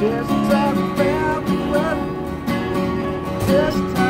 Just a family Just